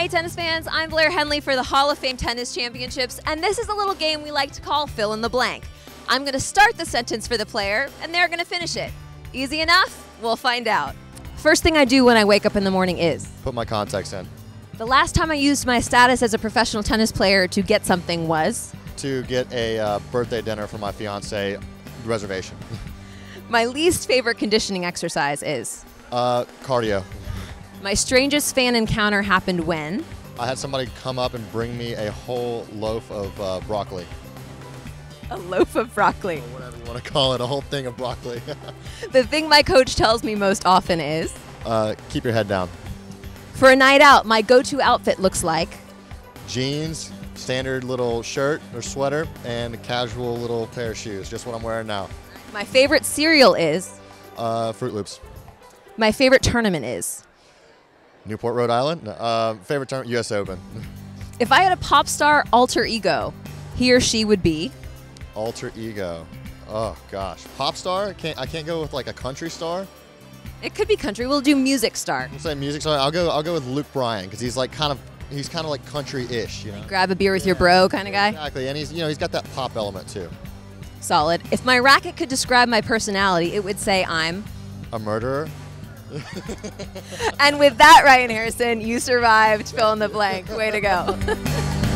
Hey, tennis fans, I'm Blair Henley for the Hall of Fame Tennis Championships, and this is a little game we like to call fill in the blank. I'm going to start the sentence for the player, and they're going to finish it. Easy enough? We'll find out. First thing I do when I wake up in the morning is Put my contacts in the last time I used my status as a professional tennis player to get something was to get a uh, birthday dinner for my fiance reservation. my least favorite conditioning exercise is Uh, cardio. My strangest fan encounter happened when I had somebody come up and bring me a whole loaf of uh, broccoli. a loaf of broccoli. Or whatever you want to call it, a whole thing of broccoli. The thing my coach tells me most often is uh, keep your head down. for a night out, my go to outfit looks like Jeans, standard little shirt or sweater, and a casual little pair of shoes. Just what I'm wearing now. my favorite cereal is Uh, Froot Loops. my favorite tournament is. Newport, Rhode Island. Uh, favorite term, U.S. Open. If I had a pop star alter ego, he or she would be Alter ego. Oh gosh, pop star. I can't I can't go with like a country star. it could be country. We'll do music star. I'll say music star. I'll go I'll go with Luke Bryan because he's like kind of he's kind of like country-ish, you know. Grab a beer with your bro kind of guy. Exactly, and he's you know he's got that pop element too. Solid. If my racket could describe my personality, it would say I'm. A murderer. And with that, Ryan Harrison, you survived. Fill in the blank. Way to go.